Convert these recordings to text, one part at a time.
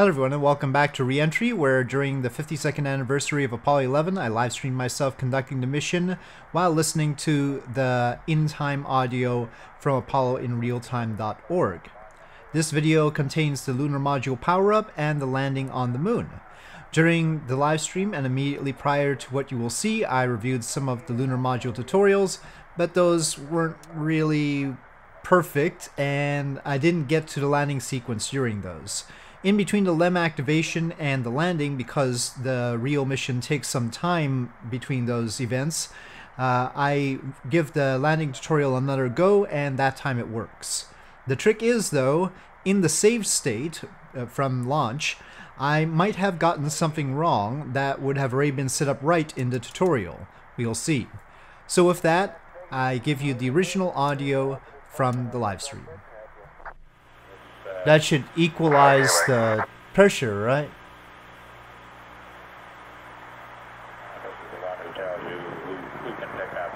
Hello everyone and welcome back to Reentry, where during the 52nd anniversary of Apollo 11, I live streamed myself conducting the mission while listening to the in-time audio from ApolloInRealTime.org. This video contains the lunar module power-up and the landing on the moon. During the live stream and immediately prior to what you will see, I reviewed some of the lunar module tutorials, but those weren't really perfect and I didn't get to the landing sequence during those in between the LEM activation and the landing, because the real mission takes some time between those events, uh, I give the landing tutorial another go, and that time it works. The trick is, though, in the save state uh, from launch, I might have gotten something wrong that would have already been set up right in the tutorial. We'll see. So with that, I give you the original audio from the live stream. That should equalize the pressure, right?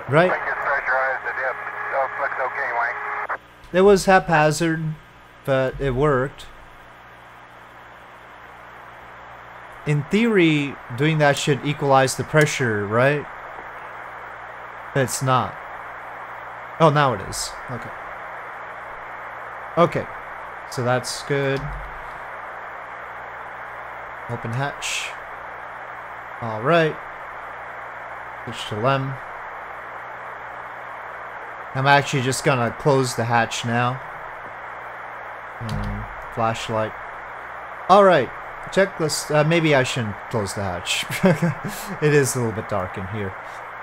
Right? It was haphazard, but it worked. In theory, doing that should equalize the pressure, right? But it's not. Oh, now it is. Okay. Okay. So that's good. Open hatch. Alright. Switch to LEM. I'm actually just gonna close the hatch now. Um, flashlight. Alright. Checklist. Uh, maybe I shouldn't close the hatch. it is a little bit dark in here.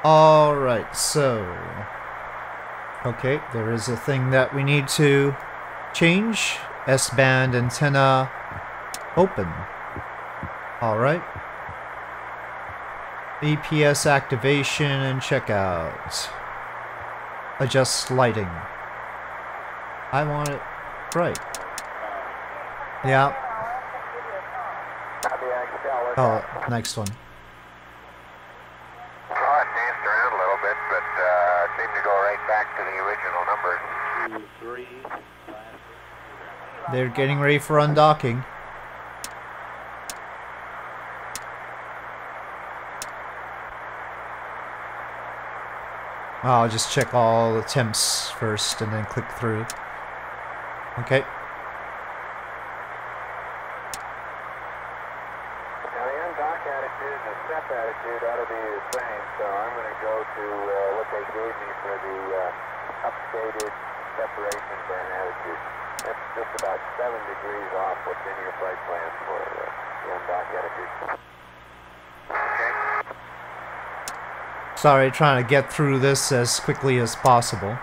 Alright, so... Okay, there is a thing that we need to change. S-band antenna open. Alright. EPS activation and checkout. Adjust lighting. I want it bright. Yeah. Oh, next one. Well, it danced around a little bit, but uh, seemed to go right back to the original numbers. Two, three. They're getting ready for undocking. I'll just check all attempts first and then click through. Okay. Now the undock attitude and the step attitude ought to be the same, so I'm going to go to uh, what they gave me for the uh, updated separation burn attitude. That's just about seven degrees off what's in your flight plan for uh, the undock attitude. Okay. Sorry, trying to get through this as quickly as possible.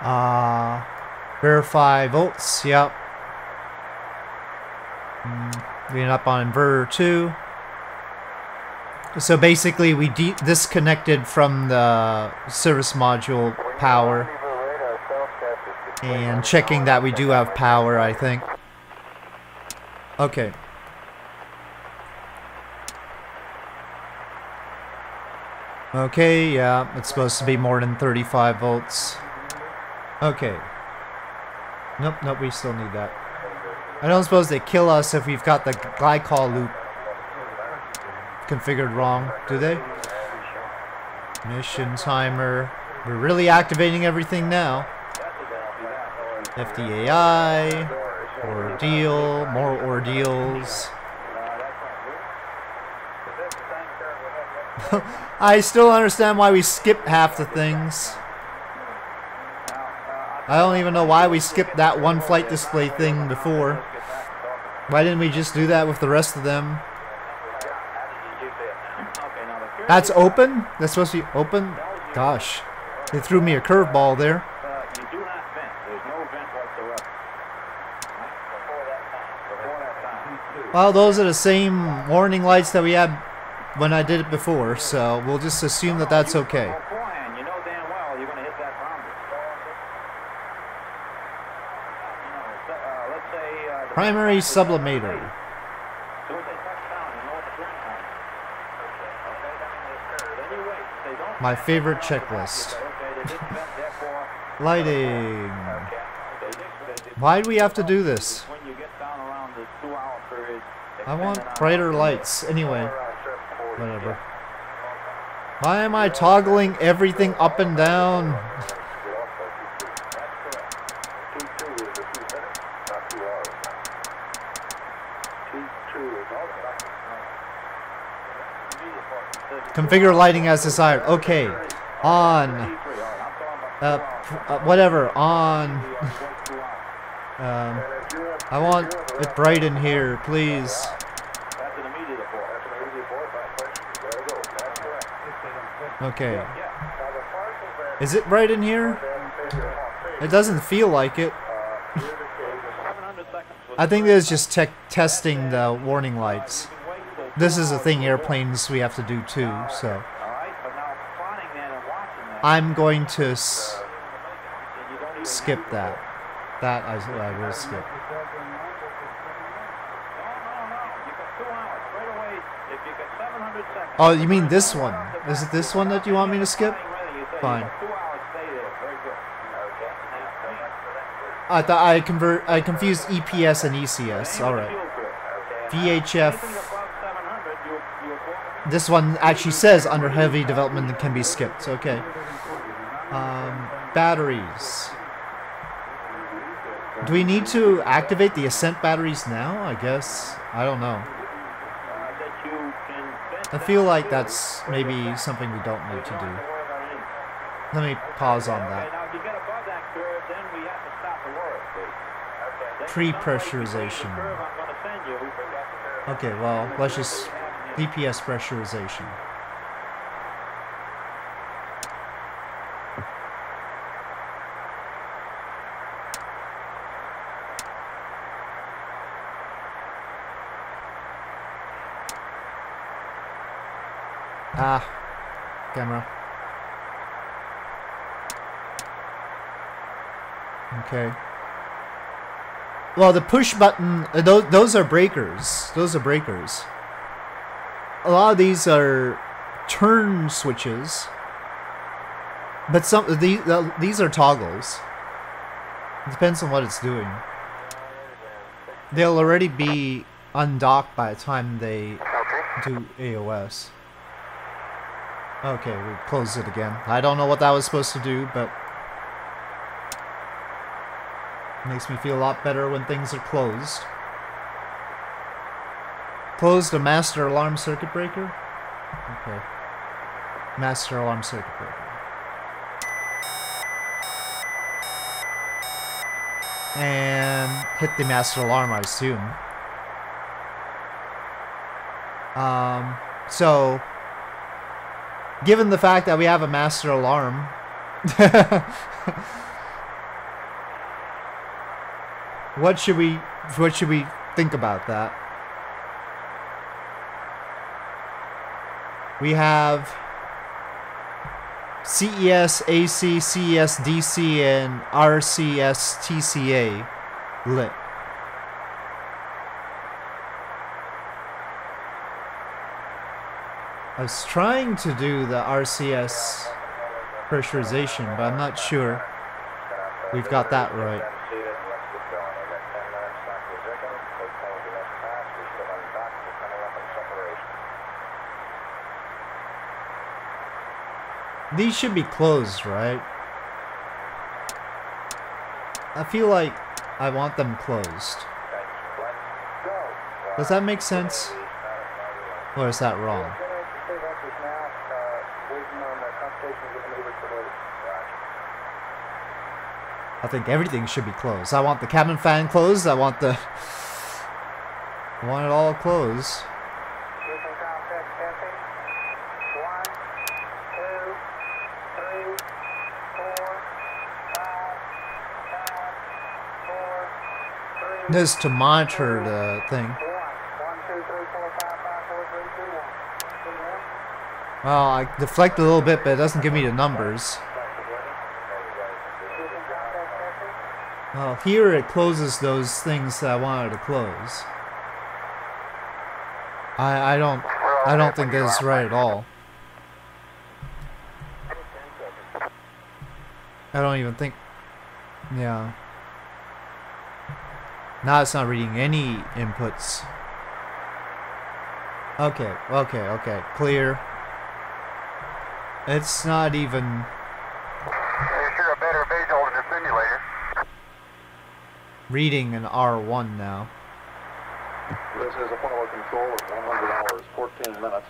Uh, verify volts, yep. Mm, we end up on inverter 2. So basically we disconnected from the service module power and checking that we do have power, I think. Okay. Okay, yeah, it's supposed to be more than 35 volts. Okay. Nope, nope, we still need that. I don't suppose they kill us if we've got the glycol loop configured wrong, do they? Mission timer. We're really activating everything now. FDAI, ordeal, more ordeals. I still understand why we skipped half the things. I don't even know why we skipped that one flight display thing before. Why didn't we just do that with the rest of them? That's open? That's supposed to be open? Gosh. They threw me a curveball there. Well, those are the same warning lights that we had when I did it before, so we'll just assume that that's okay. Primary sublimator. My favorite checklist. Lighting. Why do we have to do this? When you get down around the two-hour period, I want brighter lights. Anyway, whatever. Why am I toggling everything up and down? Get off by 2-2. That's correct. 2-2 is a few minutes, not two hours now. 2-2 is all Configure lighting as desired. Okay. On. Uh, uh, whatever. On. um, I want it bright in here, please. That's an immediate abort. That's an easy board by question. You gotta go. That's correct. Okay. Now, the parcel that Is it right in here? they figure out, It doesn't feel like it. here the case is 700 seconds was I think this is just tech testing the warning lights. you can wait till This is a thing airplanes we have to do too, so. All right, but now plotting that and watching that, I'm going to s- and you don't even skip that. That I, I will skip. No, no, no. You got two hours right away. If you get 700 seconds. Oh, you mean this one? Is it this one that you want me to skip? Fine. I thought I convert. I confused EPS and ECS. All right. VHF. This one actually says under heavy development can be skipped. Okay. Um, batteries. Do we need to activate the ascent batteries now? I guess. I don't know. I feel like that's maybe something we don't need to do. Let me pause on that. Pre-pressurization. Okay, well, let's just DPS pressurization. Ah, camera. Okay. Well, the push button, uh, those, those are breakers. Those are breakers. A lot of these are turn switches. But some these these are toggles. It depends on what it's doing. They'll already be undocked by the time they do AOS. Okay, we closed it again. I don't know what that was supposed to do, but makes me feel a lot better when things are closed. Closed a master alarm circuit breaker? Okay. Master alarm circuit breaker. And hit the master alarm, I assume. Um, so, given the fact that we have a master alarm, what should we what should we think about that? We have CES, AC, CES, DC, and RCS, TCA lit. I was trying to do the RCS pressurization, but I'm not sure we've got that right. These should be closed, right? I feel like I want them closed. Does that make sense? Or is that wrong? I think everything should be closed. I want the cabin fan closed. I want the. I want it all closed. This is to monitor the thing. Well, I deflect a little bit, but it doesn't give me the numbers. Well, here it closes those things that I wanted to close. I I don't I don't think that's right at all. I don't even think Yeah. Now it's not reading any inputs. Okay, okay, okay. Clear. It's not even... You're sure a better visual than the simulator. Reading an R1 now. This is Apollo Control at 100 hours, 14 minutes.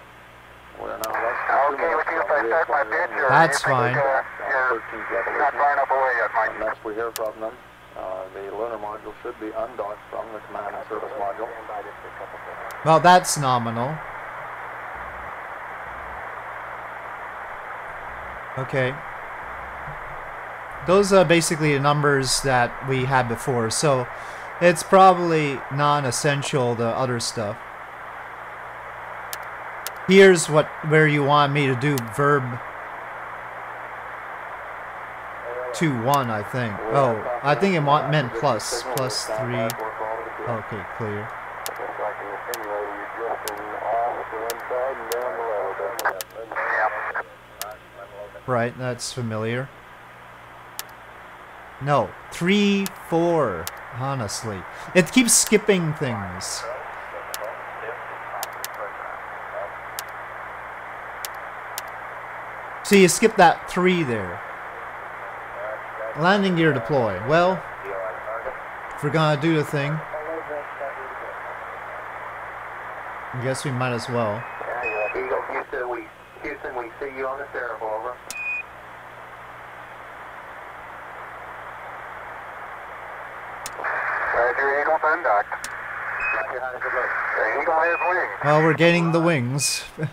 We're now less than two Okay minutes with you if from I the start my real pitch, time. or That's you think, fine. uh, Down you're not revolution. far enough away yet, Mike. Unless we hear from them, uh, the lunar module should be undocked from the command and service module. Well, that's nominal. Okay. Those are basically the numbers that we had before, so it's probably non-essential, the other stuff. Here's what where you want me to do verb 2-1, I think. Oh, I think it meant plus, plus 3. Okay, clear. Right, that's familiar. No, three, four. Honestly, it keeps skipping things. So you skip that three there. Landing gear deploy. Well, if we're gonna do the thing, I guess we might as well. Eagle, Houston, we, Houston, we see you on the steerable, over. Roger, Eagle, undocked. Roger, how does it look? The Eagle has wings. Well,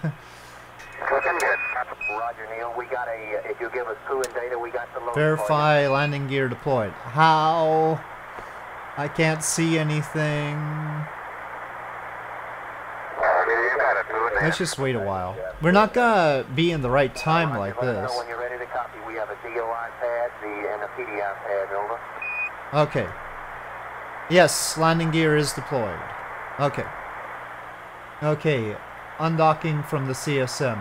we're getting the wings. Roger, Neil, we got a, uh, if you give us crew and data, we got the load. Verify landing gear deployed. How? I can't see anything. Let's just wait a while. We're not gonna be in the right time like this. When you're ready to copy, we have a DOI pad the, and a PDI pad, over. Okay. Yes, landing gear is deployed. Okay. Okay, undocking from the CSM.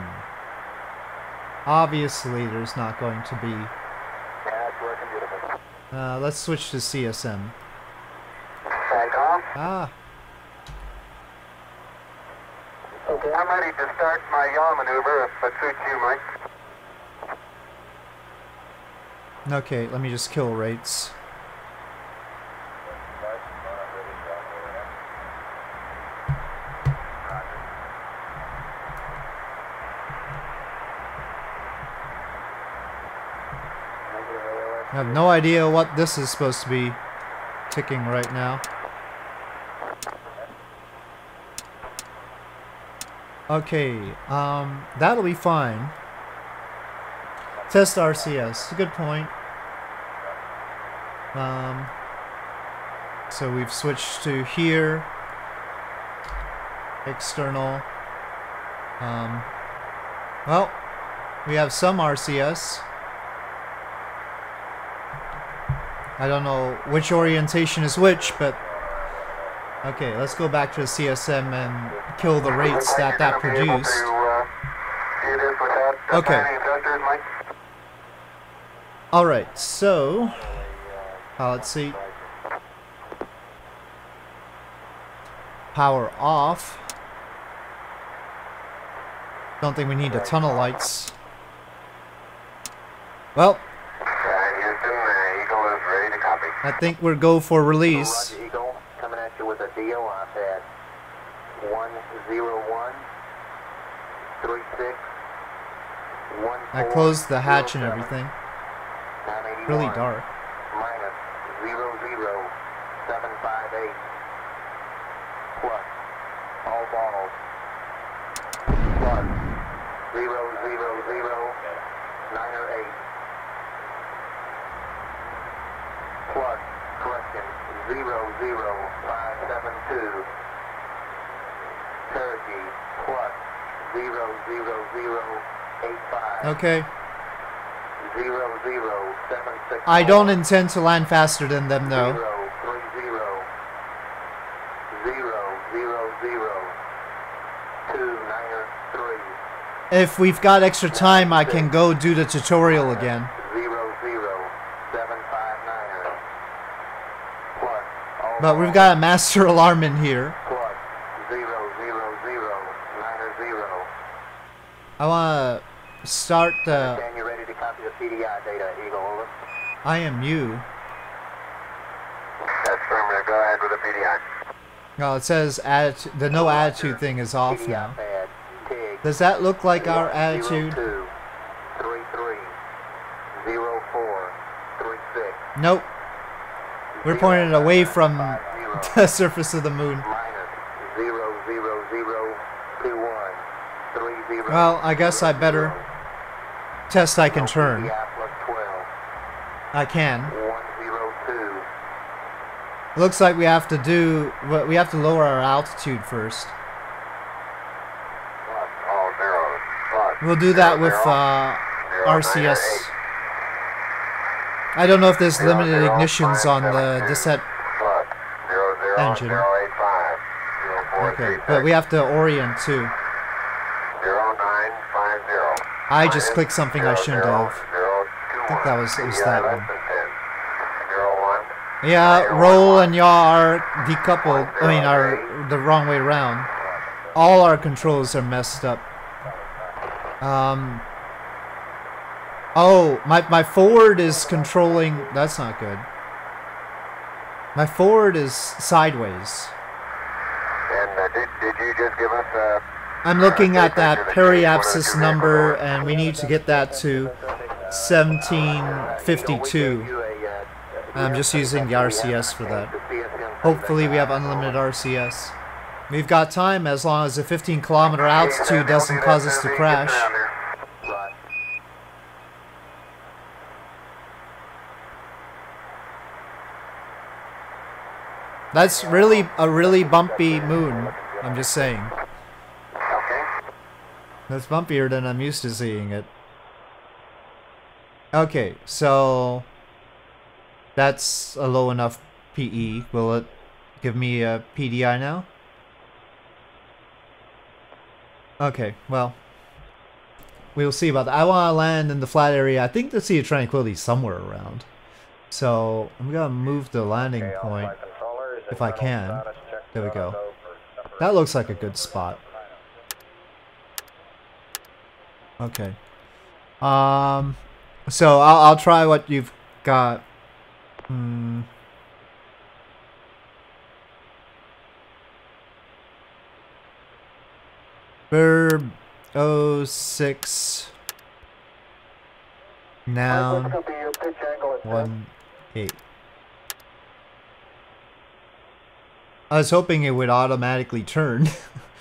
Obviously, there's not going to be. Yeah, it's working beautiful. Uh, let's switch to CSM. Ah, Okay. I'm ready to start my yaw maneuver if it suits you, Mike. okay, let me just kill rates. I have no idea what this is supposed to be ticking right now. Okay, um, that'll be fine. Test RCS, good point. Um, so we've switched to here. External. Um, well, we have some RCS. I don't know which orientation is which, but okay, let's go back to the CSM and kill the rates that that produced. Okay. All right, so uh, let's see. Power off. Don't think we need the tunnel lights. Well, Eagle is ready to copy. I think we're go for release. Roger, Eagle, coming at you with a DOI pad. 101 36 I closed the hatch and everything. Really dark. Minus 00758 plus all balls plus 000908 plus correction 00572 Cherokee plus 00085 Okay. 00764 I don't intend to land faster than them though. If we've got extra time, I can go do the tutorial again. zero, zero, seven, five, niner, But we've got a master alarm in here. I want to start the Dan, you ready to copy the PDI data, Eagle? Over. IMU. That's affirmative. Go ahead with the PDI. Oh, it says attitude. The no attitude thing is off now. Does that look like our attitude? Zero, We're pointing away from the surface of the moon. Well, I guess I better test I can turn. PDI plus 12, I can. 102. Looks like we have to do. We have to lower our altitude first. We'll do that with uh, RCS. I don't know if there's limited ignitions on the. Descent. Plus zero, zero, Engine. zero, eight, five, zero, four, Okay, but we have to orient too. Zero, nine, five, zero. I just clicked something I shouldn't have. I think that was- it was that one. than 10. Zero, one. Yeah, roll and yaw are decoupled. I mean, are the wrong way around. All our controls are messed up. Um. Oh, my my forward is controlling. That's not good. My forward is sideways. And uh, did, did you just give us uh, I'm looking at that periapsis number, and we need to get that to 1752. I'm just using the RCS for that. Hopefully, we have unlimited RCS. We've got time as long as the 15 kilometer altitude doesn't cause us to crash. Right. That's really a really bumpy moon. I'm just saying. Okay. That's bumpier than I'm used to seeing it. Okay, so that's a low enough PE. Will it give me a PDI now? Okay, well, we'll see about that. I want to land in the flat area. I think the Sea of Tranquility is somewhere around. So I'm gonna move the landing point. If I can. There we go. That looks like a good spot. Okay. Um. So I'll I'll try what you've got. Hmm. Verb 06 noun Copy your pitch angle at 1 8. I was hoping it would automatically turn.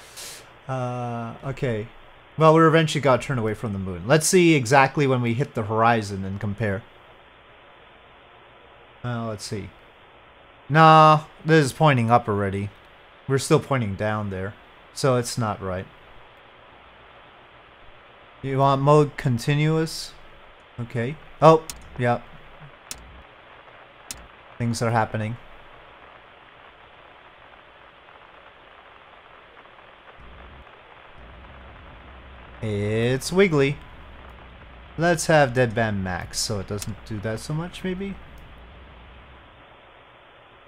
uh, okay. Well, we're eventually got to turn away from the moon. Let's see exactly when we hit the horizon and compare. Uh, let's see. Nah, this is pointing up already. We're still pointing down there. So it's not right. You want mode continuous? Okay. Oh, yeah. Things are happening. It's wiggly. Let's have Deadband Max so it doesn't do that so much, maybe?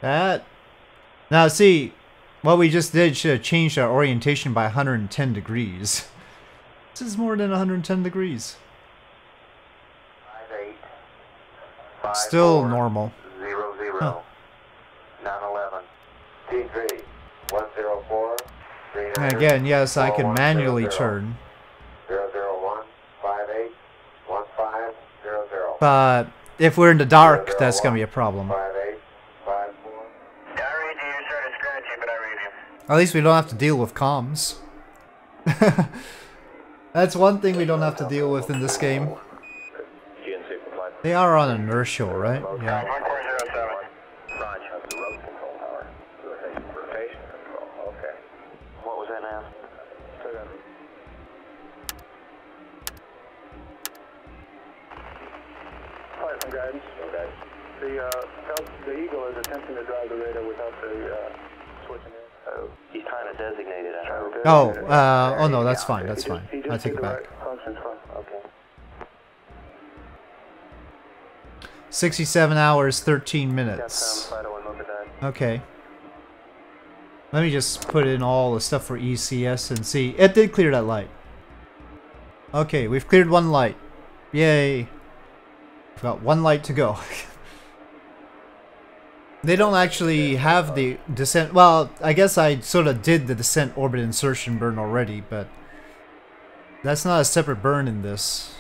That. Now, see, what we just did should have changed our orientation by 110 degrees. This is more than 110 degrees. five eight. Five, Still four, normal. Zero zero. Huh. Nine eleven. T three. One zero four. Three nine. again, yes, I can manually zero. turn, Zero zero one. Five eight. One five. Zero zero. But if we're in the dark, that's gonna be a problem. At least we don't have to deal with comms. That's one thing we don't have to deal with in this game. They are on inertial, right? Yeah. One four zero seven. Roger. That's the road control tower. Rotation control. Okay. What was that now? Hi, some guidance. Okay. The, uh, Fel- the Eagle is attempting to drive the radar without the, uh, switching in. Oh, he's trying to designate it. Trying to Oh, uh, oh no, that's fine, that's fine. I take it back. right Functions fine. Okay. 67 hours, 13 minutes. some. Fido and look at that. Okay. Let me just put in all the stuff for ECS and see. It did clear that light. Okay, we've cleared one light. Yay. We've got one light to go. they don't actually have the descent. Well, I guess I sort of did the descent orbit insertion burn already, but that's not a separate burn in this.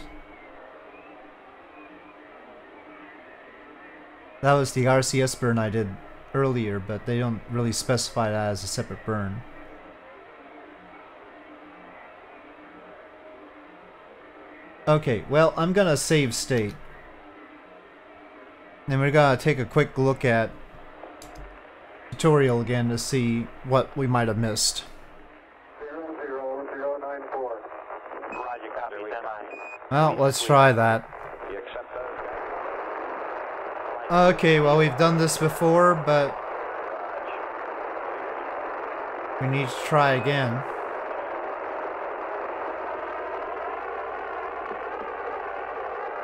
That was the RCS burn I did earlier, but they don't really specify that as a separate burn. Okay, well, I'm gonna save state. And we're gonna take a quick look at tutorial again to see what we might have missed. Well, let's try that. Okay, well, we've done this before, but we need to try again.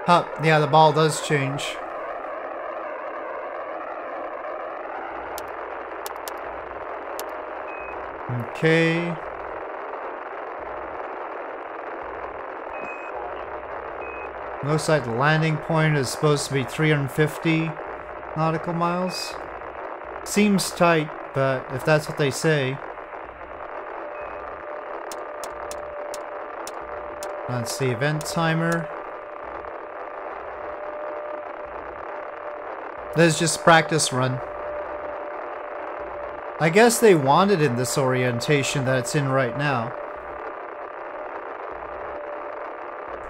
Huh, yeah, the ball does change. Okay. Looks like the landing point is supposed to be 350 nautical miles. Seems tight, but if that's what they say. That's the event timer. This is just practice run. I guess they wanted in this orientation that it's in right now.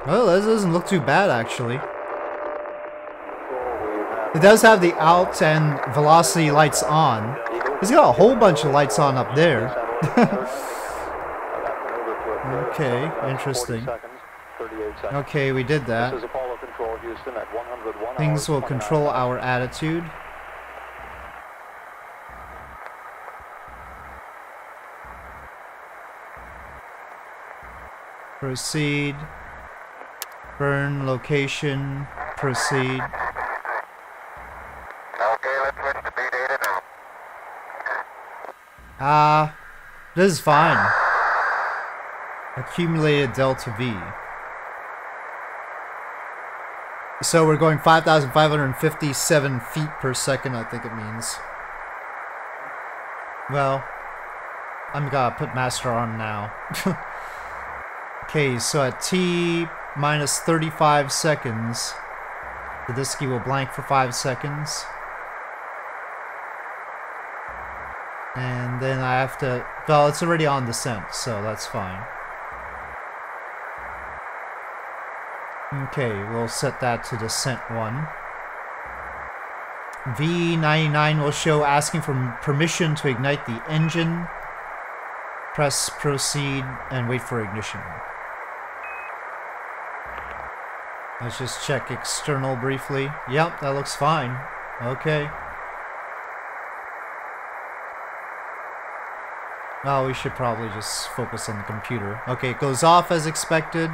Well, this doesn't look too bad actually. It does have the alt and velocity lights on. It's got a whole bunch of lights on up there. Okay, interesting. Okay, we did that. is Apollo Control, Houston, at 101 Things will control our attitude. Proceed. Burn location. Proceed. Okay, let's switch to B data now. Ah, this is fine. Accumulated delta V. So we're going 5,557 feet per second, I think it means. Well, I'm gonna put master on now. okay, so at T minus 35 seconds, the DSKY will blank for 5 seconds. And then I have to... Well, it's already on descent, so that's fine. Okay, we'll set that to descent 1. V99 will show asking for permission to ignite the engine. Press proceed and wait for ignition. Let's just check external briefly. Yep, that looks fine. Okay. Oh, we should probably just focus on the computer. Okay, it goes off as expected.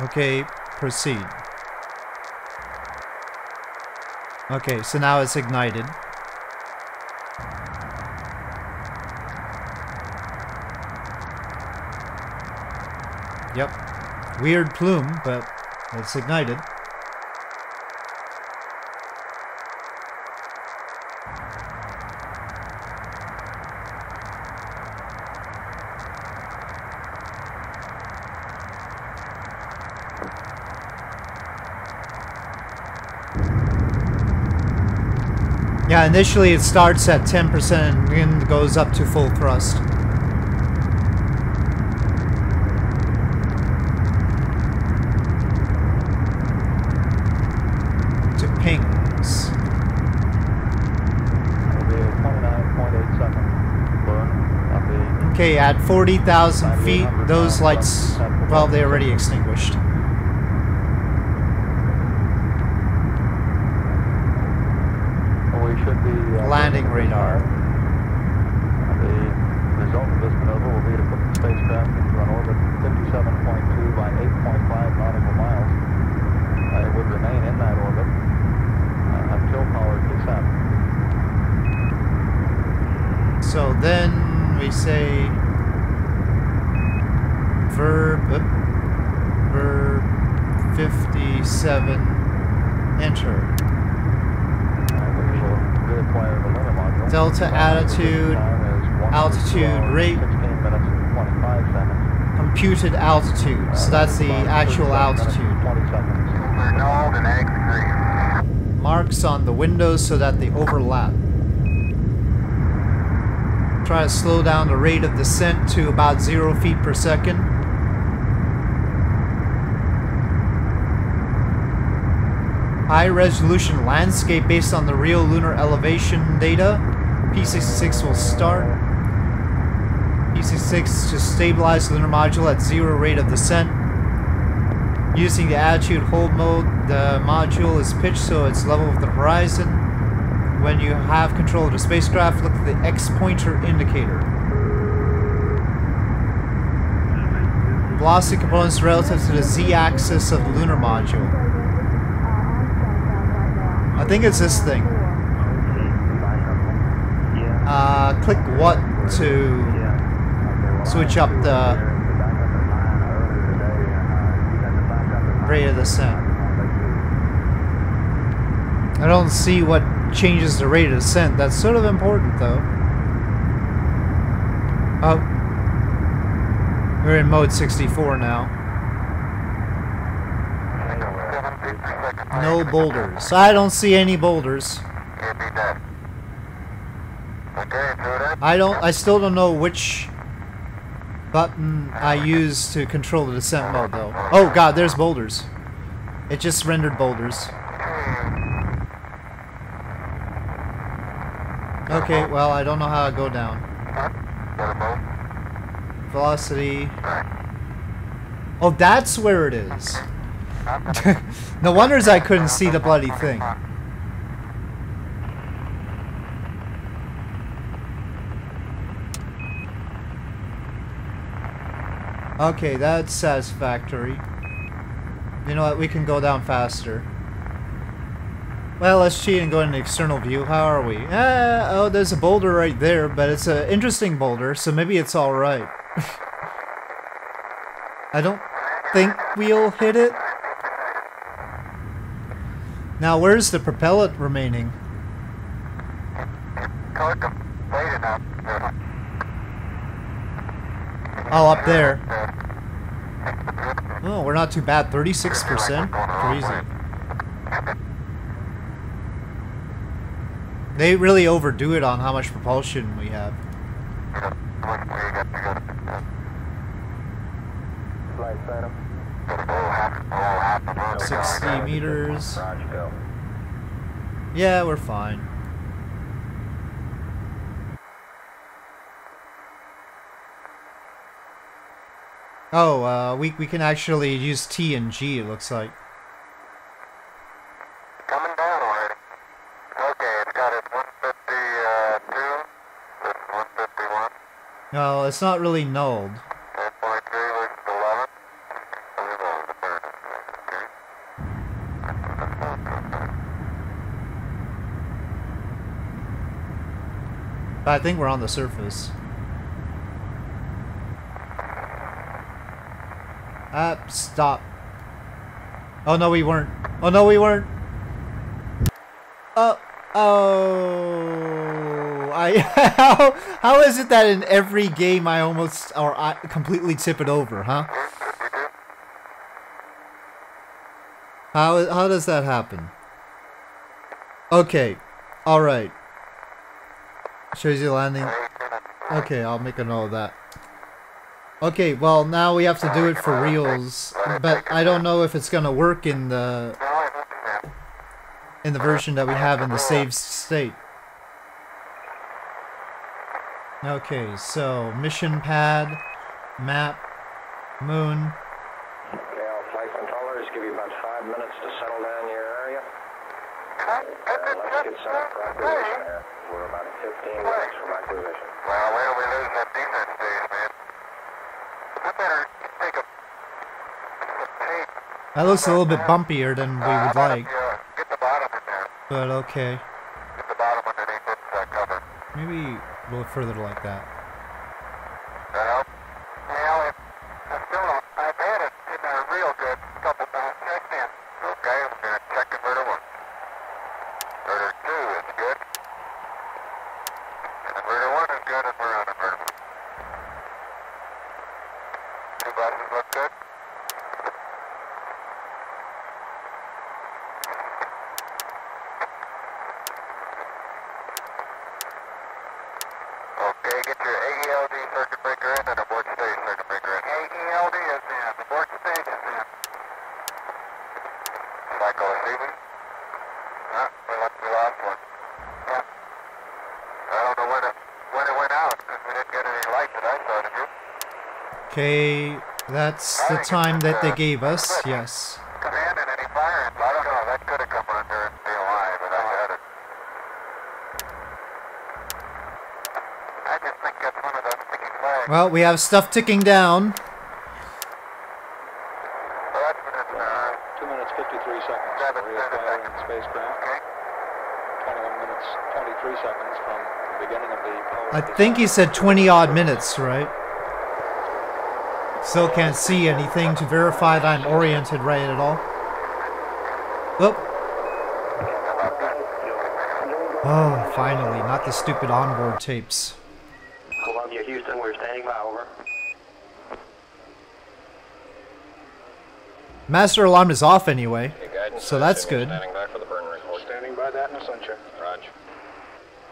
Okay, proceed. Okay, so now it's ignited. Yep. Weird plume, but it's ignited. Yeah, initially it starts at 10% and goes up to full thrust. To pings. It'll be a 29.8 second burn of the Okay, at 40,000 feet, those lights, well, they already extinguished. We should be uh, Landing radar. The result of this maneuver will be to put the spacecraft into an orbit 57.2 by 8.5 nautical miles. Uh, it would remain in that orbit uh, until powered descent. So then we say verb oop, verb 57 enter. Reacquire the lunar module. Delta attitude, altitude, rate. 16 minutes and 25 seconds. Computed altitude. So that's the actual 37 minutes and altitude. 20 seconds. Renault and X3. Marks on the windows so that they overlap. Try to slow down the rate of descent to about 0 feet per second. High resolution landscape based on the real lunar elevation data. P66 will start. P66 to stabilize the lunar module at zero rate of descent. Using the attitude hold mode, the module is pitched so it's level with the horizon. When you have control of the spacecraft, look at the X pointer indicator. Velocity components relative to the Z axis of the lunar module. I think it's this thing. Uh, click what to switch up the rate of the descent. I don't see what changes the rate of descent. That's sort of important, though. Oh. We're in mode 64 now. No boulders. I don't see any boulders. Can't be done. Okay, Intruder. I don't. I still don't know which button I use to control the descent mode, though. Oh God, there's boulders. It just rendered boulders. Okay, well, I don't know how to go down. Velocity. Oh, that's where it is. no wonders I couldn't see the bloody thing. Okay, that's satisfactory. You know what, we can go down faster. Well, let's cheat and go in the external view. How are we? Uh, oh, there's a boulder right there, but it's an interesting boulder, so maybe it's alright. I don't think we'll hit it. Now, where's the propellant remaining? Color complete enough. Oh, up there. Oh, we're not too bad. 36%? Crazy. They really overdo it on how much propulsion we have. 60 meters. Yeah, we're fine. Oh, uh, we, we can actually use T and G, it looks like. Coming down already. Okay, it's got it 152. It's 151. No, it's not really nulled. 10.3 was 11. Move on to burn. Okay. But I think we're on the surface. Ah, stop. Oh no, we weren't. Oh no, we weren't. Oh, oh. I how how is it that in every game I almost or I completely tip it over, huh? How how does that happen? Okay, all right. Shows you landing. Okay, I'll make a note of that. Okay, well now we have to do it for reals, but I don't know if it's gonna work in the in the version that we have in the saved state. Okay, so mission pad, map, moon. Okay, all flight controllers, give you about five minutes to settle down your area. And let's get some acquisition here. We're about 15 minutes from acquisition. Well, where do we lose that defense base, man? I better take a, a tape. That looks a little bit bumpier than we Uh, would like, if get the bottom in there. but okay. Get the bottom underneath this uh, cover. Maybe a little further like. That help? Yeah, it, I still don't, I've had it in there real good couple times. Checked in. Okay, I'm gonna check converter one. Converter two is good. Converter one is good and we're on converter. Two buses look good. Okay, get your AELD circuit breaker in and abort stage circuit breaker in. AELD is in, abort stage is in. Cycle receiving. Huh, we lost, we lost one. Yeah. I don't know when it, when it went out, because we didn't get any light that I saw, did you? Okay, that's the time that they gave us. Yes. Command and any firing, I don't know, that could have come under and be alive, but I had it. I just think that's one of those sticky flags. Well, we have stuff ticking down. Well, that's been in, 2 minutes 53 seconds for Seven, the seven reacquiring spacecraft. 21 minutes 23 seconds from the beginning of the. I think he said 20 odd minutes, right? Still can't see anything to verify that I'm oriented right at all. Oh. Oh, finally, not the stupid onboard tapes. Columbia, Houston, we're standing by, over. Master alarm is off anyway. Okay, guidance. So that's good. Standing by for the burn report. Standing by that in the sunshine. Roger.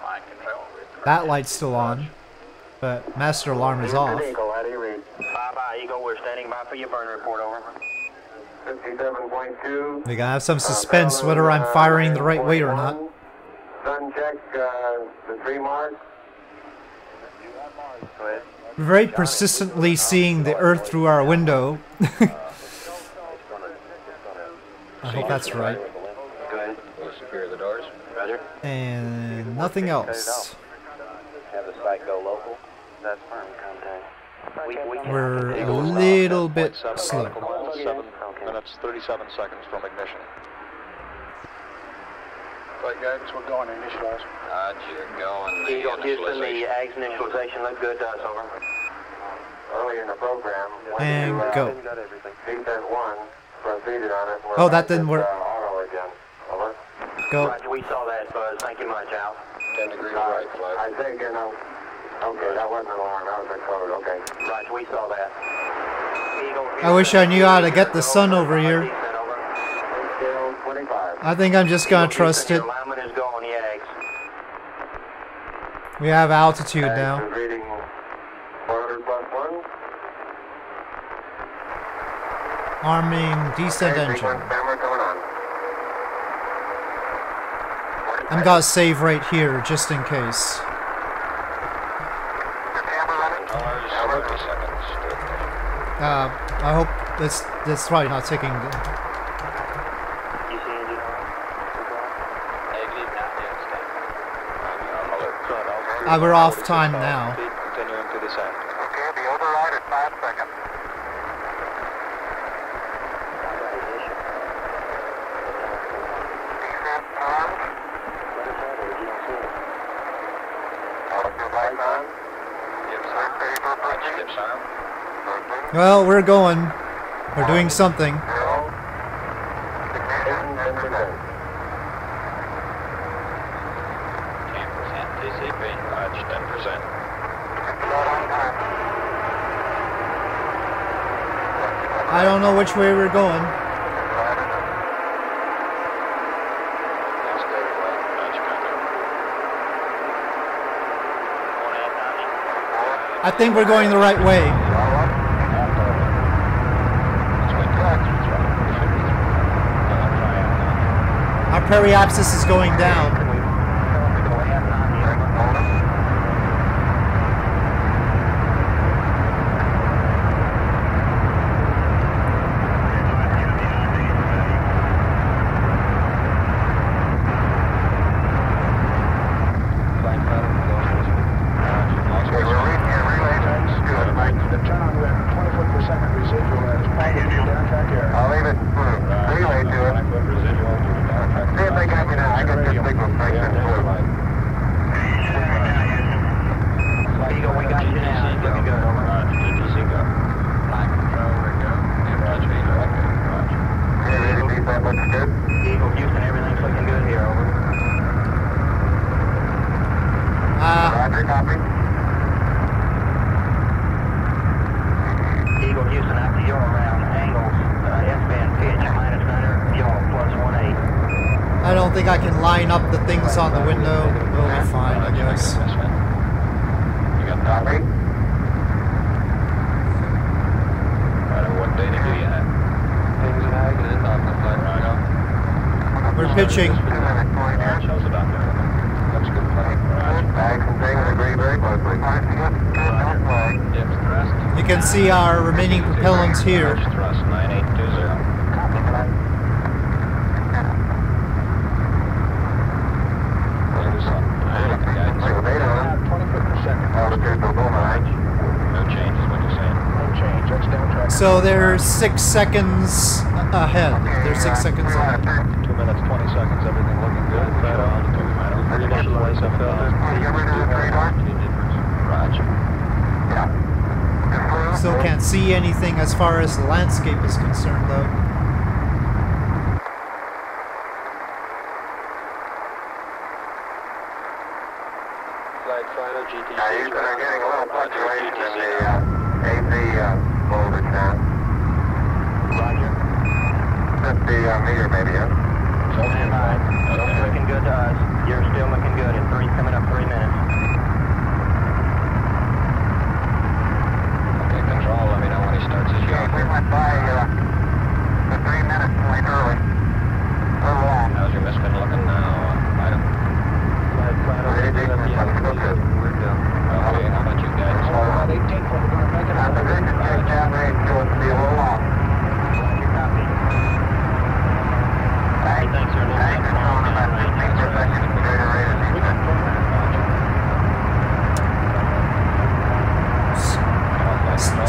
Line control. That light's still on, but master alarm is off. Eagle, how do you read? Bye bye, Eagle. We're standing by for your burn report, over. 57.2. We gotta have some suspense whether I'm firing the right way or not. Sun check, uh, the three mark. We're very persistently seeing the Earth through our window. I hope that's right. Go ahead. We'll secure the doors. Roger. And nothing else. Have the site go local. That's firm contact. We, we can- We're a Eagle is now little bit slow. miles, 7 Okay. minutes 37 seconds from ignition. Flight guidance, we're going to initialize. Roger, going. The Eagle, Houston, the AGS initialization looked good to us, over. Earlier in the program. when And you, uh, go. Got everything. Descent one, proceeded on it. We're Oh, that didn't work. Uh, auto again. Over. Go. Roger, we saw that, Buzz. Thank you much, Al. 10 degrees right flight. I think, you know, okay, that wasn't an alarm, that was a code, okay. Roger, we saw that. Eagle, I wish I knew how to get the sun over here. Descent, over. Scale 25. I think I'm just gonna trust it. Your alignment is going, Yags. We have altitude now. for reading 400 plus one. Arming descent engine. sequence camera coming on. I'm gonna save right here just in case. Your camera running? Dollars, Camera. 30 seconds. Uh, I hope that's that's probably not taking. Altitude Uh, we're off time now. feet, Continuing to descend. Okay, the override at five seconds. Descent armed. All of your lights on. Gibbs We're arm. ready for Roger, approaching. Gibbs arm. Approaching. Well, we're going. We're doing something. Zero. Ignition, 10%. 10% TCP. Roger, 10%. Start on time. I don't know which way we're going. I think we're going the right way. Let's wait till it's right. It should be through. Now I'll try out now. Our periapsis is going down. lights on the window, oh, we'll be fine, I guess. You got copy? What? We're pitching. You can see our remaining propellants here. So they're six seconds ahead. They're six seconds ahead. Two minutes, 20 seconds, everything looking good. Right on. Three. Roger. Still can't see anything as far as the landscape is concerned, though.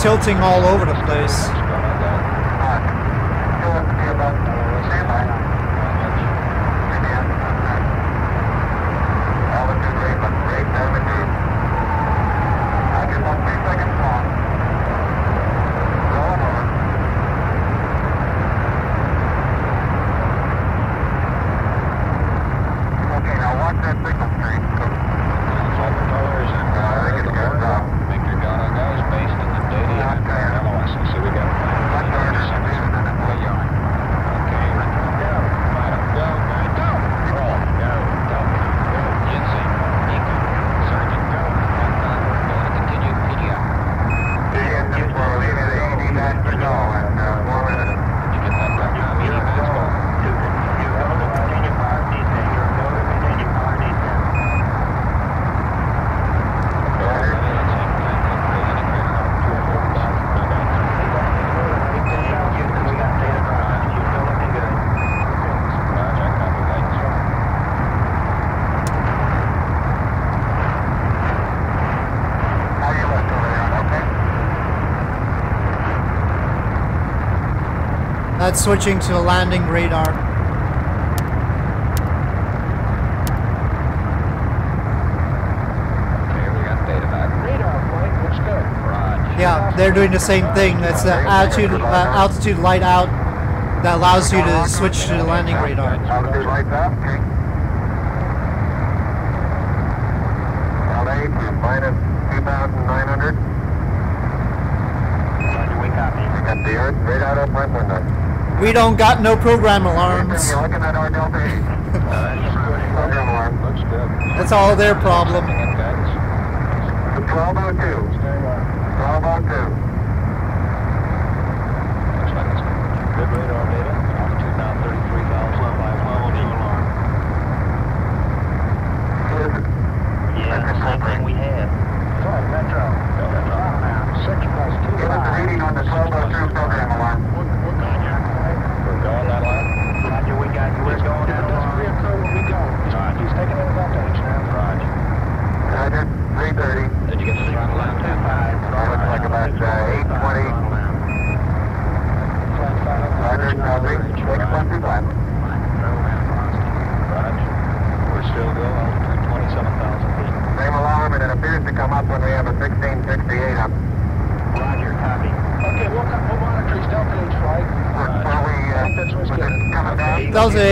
tilting all over the place. That's switching to landing radar. Yeah, they're doing the same thing. That's the altitude, uh, altitude light out that allows you to switch to the landing radar. Altitude out. We don't got no program alarms. That's all their problem.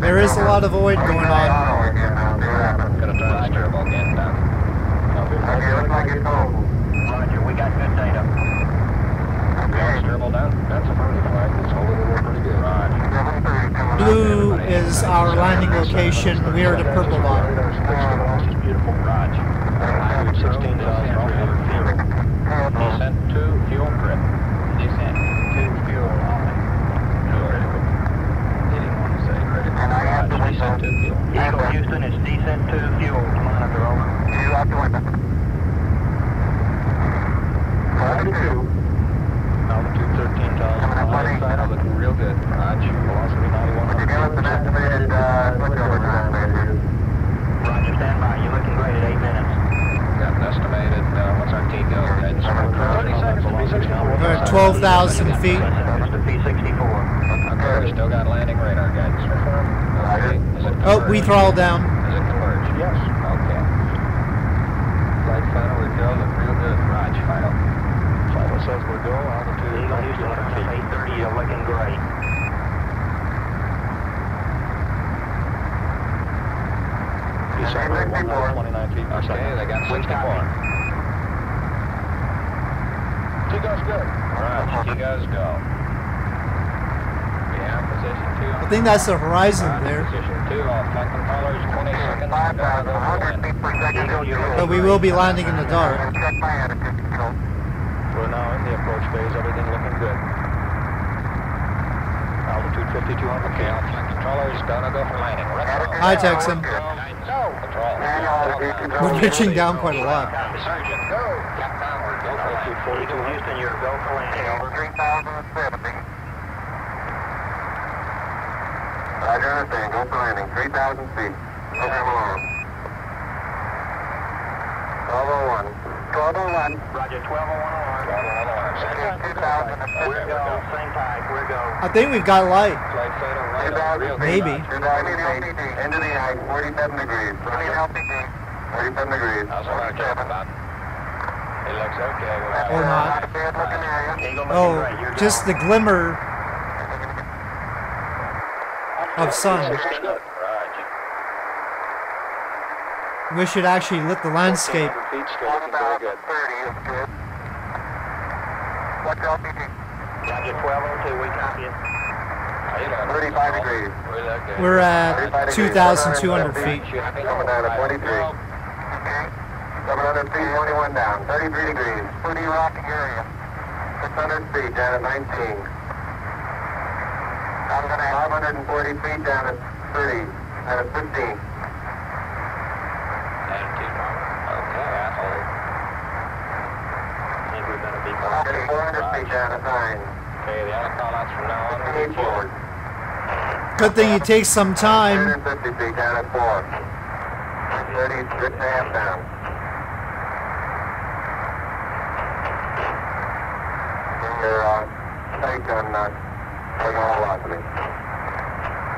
There is a lot of void going on. Roger, we got good data. Okay. Turbo down. That's a perfect flight. It's holding it pretty good. Blue is our landing location. We are the purple line. Beautiful. Roger. Altitude 16,000 feet. Descent to fuel grip. Descent to fuel on. Critical. He didn't want to say critical. And I have to Roger. wait Descent to fuel. Eagle Houston, it's descent to fuel. Monitor over. You out the window. Forty-two. Altitude 13,000 Coming up, feet. Side looking real good. Roger. Velocity 9,100 Give us an estimated, uh, switchover time, maybe. Roger, stand by. You're looking great at 8 minutes. Got an estimated, uh, what's our T go? Guidance. 30 seconds to P64. We're at 12,000 feet. Seconds P64. Okay, we still got landing radar guidance. Okay. Is it Oh, we throttle down. Is it converged? Yes. Okay. Flight final, go, look real good. Raj, final. Final says we're go, altitude Eagle Houston, looking at 830. You're looking great. December 129 feet. Okay, they got 64. Two goes good. Two goes go. Yeah, position two. I think that's the horizon there. But we will be landing in the dark. We're now in the approach phase, everything looking good. Altitude 5200 count. Controller's gonna go for landing. Hi, Texan. We're pitching down quite a lot. Houston, you're go for landing. Over 3007. Roger, understand, go for landing, three thousand feet. Program along. Twelve oh one. Twelve oh one. Roger, 1201 alarm. Throttle on alarm. Send it. Two thousand We're fifty. go. Same type. We're go. I think we've got light. Flight fatal, Two right on. thousand Real feet. Maybe. Two thousand feet. Into the ice, forty-seven degrees. Twenty LPD. Forty-seven degrees. How's the weather about? It looks okay. We're Or not. Not a bad looking area. Eagle Oh, just the glimmer of sun. Wish it actually lit the landscape. 1,400 feet, still One looking very thousand good. thirty is good. What's LPD? Roger, 1202. We copy it. How you doing? Thirty-five degrees. We look good. We're at 2,200 feet. Coming down at 23. Okay. 700 feet, 21 down. 33 degrees. Pretty rocky area. 600 feet down at 19. I'm gonna have 540 feet down at 30. Down at 15. Attitude normal. Okay, I hold. I think we better be Okay, 400 feet down at 9. Okay, the only call outs from now on will be forward. Good thing it takes some time. 150 feet down at 4. 36 and a half down. Bring your uh, sight on uh, signal velocity.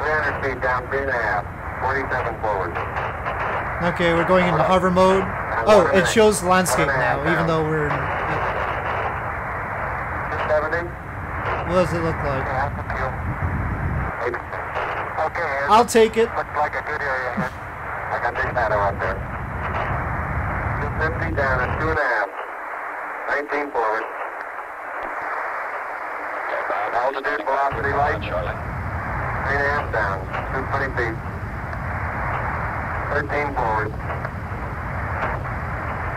300 feet down, 3 and a half. 47 forward. Okay, we're going into hover mode. Oh, it shows landscape now, even though we're in... 270. What does it look like? Yeah, that's the fuel. Okay, I'll take it. looks like a good area. I got big shadow out there. 250 down at 2 and a half. 19 forward. Altitude, velocity, light. Three and a half down, two twenty feet. Thirteen forward.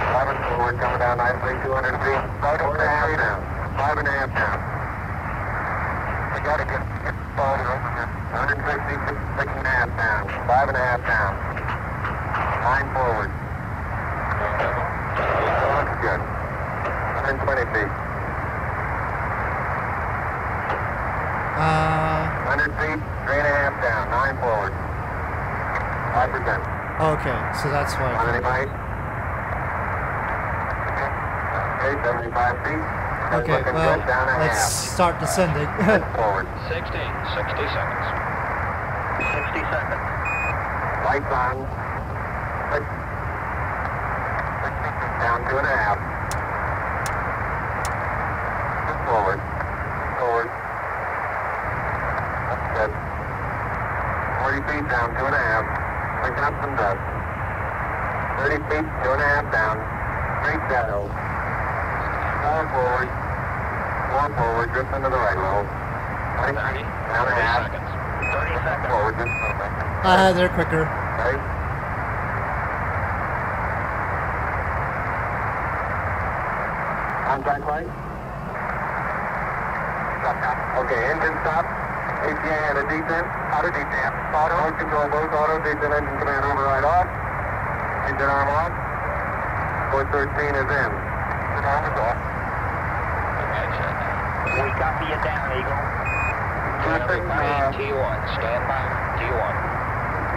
Eleven forward, coming down nicely, two hundred feet. Five and a half down. Five and a half down. We get farther over here. Hundred sixty, six and a half. down. Five and a half down. Nine forward. Looks good. 120 feet. Uh, 100 feet, three and a half down. Nine forward. Five percent. okay, so that's On why. anybody? Okay, uh, 75 feet. That's Okay, well, good. Down a let's half. start descending. Forward. 60, 60 seconds. 60 seconds. Lights on. Six. 60 feet down, two and a half. Just forward. Forward. That's good. 40 feet down, two and a half. Picking up some dust. 30 feet, two and a half down. Straight shadow. Four forward. Four forward, drift into the right a little. 20 30, feet, down a 30 half. seconds. 30 seconds. Forward, just a little bit. Ah, they're quicker. Okay. Contact light. Okay, engine stop. APA and a descent. Auto descent. Auto. Mode control both auto descent engine command override off. Engine arm off. Port 13 is in. Engine arm is off. Okay, shut down. We copy you down, Eagle. Houston, uh, T1, stand by. T1.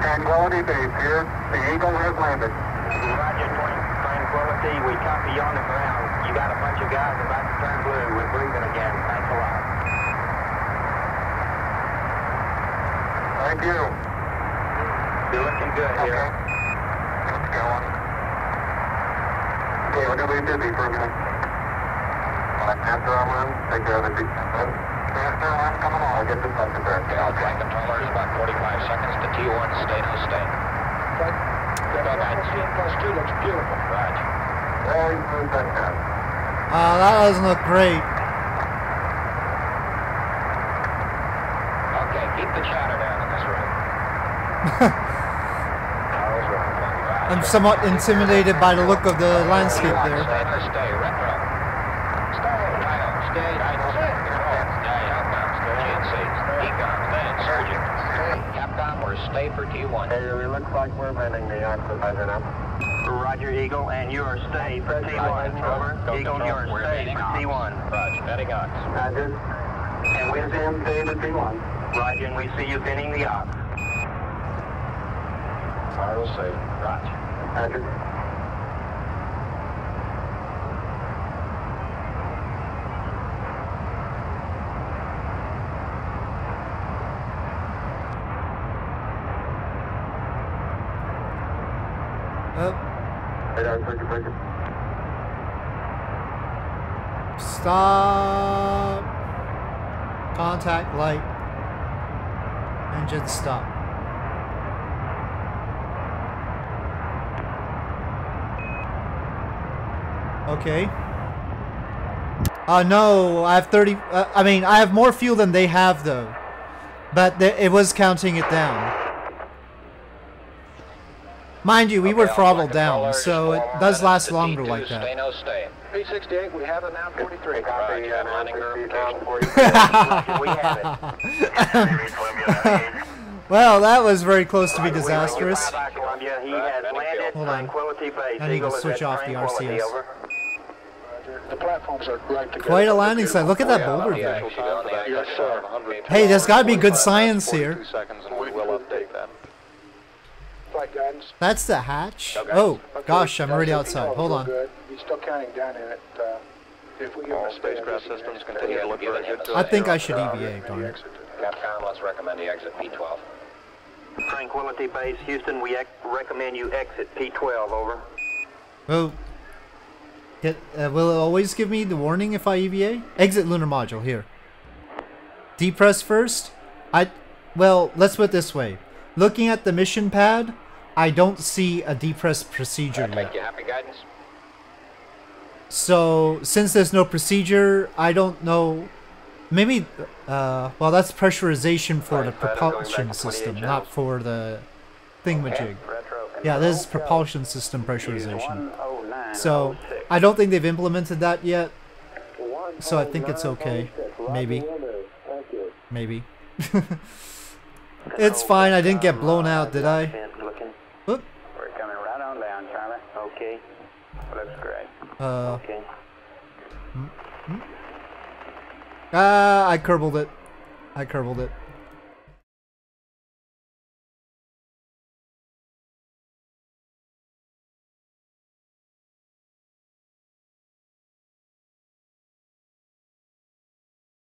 Tranquility Base here. The Eagle has landed. Roger, Tran- Tranquility, we copy you on the ground. You got a bunch of guys about to turn blue. We're breathing again. Thanks a lot. Thank you. You're looking good Okay. here. Let's go on. Okay, we're gonna be busy for a minute. After I'm on, take care of the descent. After I'm coming on, I'll get this up to there. Okay, all flight controllers, about 45 seconds to T1, stay no stay. Go guidance. plus two looks beautiful. Roger. Very smooth that cut. Uh, that doesn't look great. Okay, keep the chatter down in this room. Carl's wrong. Roger. I'm somewhat intimidated by the look of the landscape Stay there. no stay, retro. Stay. Idle, stay, idle, stay. Control, stay, outbound, GNC. EECOM, then, surgeon. Stay. Capcom, or stay for T1. Hey, it looks like we're bending the oxidizer now. Roger, Eagle, and you are stay for T1. Over. Go Eagle, control, you are we're stay heading for ox. T1. Roger, heading ox. Roger. And we see him stay to T1. Roger, and we see you pinning the ox. Carl safe. Roger. Roger. Oh, Radar, circuit breaker. stop. Contact light. Engine stop. Okay. Uh, no, I have 30. Uh, I mean, I have more fuel than they have, though. But th- it was counting it down. Mind you, we were Okay, all throttled down, so it does to last T2, longer like Stay that. no stay. P68, we have it now 43. Copy, Roger, uh, landing 960 verification. down 40. we have it. well, that was very close to be disastrous. Bye-bye, Columbia. He has landed Hold on. Tranquility Base. I need to switch off the Tranquility, RCS. Over. The platforms are right together. Quite a landing site. Look at that boulder yeah, there. you should go on the Yes, sir. Hey, there's gotta be good science here. 42 seconds, and we will update that. Flight guidance. That's the hatch? Okay. Oh, Okay, gosh, I'm that's already outside. Hold on. Good. He's still counting down in it. Uh, if we give him All a spare, spacecraft he can systems exit. continue to look very good to I think I should EVA, he darn it. Capcom, let's recommend the exit P12. Tranquility Base, Houston, we ex- recommend you exit P12, over. Oh. Get, uh, will it always give me the warning if I EVA? Exit lunar module, here. Depress first? I, well, let's put it this way. Looking at the mission pad, I don't see a depress procedure yet. make you happy, guidance? So, since there's no procedure, I don't know. Maybe, uh, well, that's pressurization for the Right, Fred, I'm going back propulsion system, channels. not for the thingamajig. Retro Yeah, this is propulsion system pressurization. So, I don't think they've implemented that yet. So I think it's okay. Maybe. Maybe. It's fine. I didn't get blown out, did I? Oop. We're coming right on down, Charlie. Okay. Looks great. Uh, Okay. ah, I curbled it. I curbled it.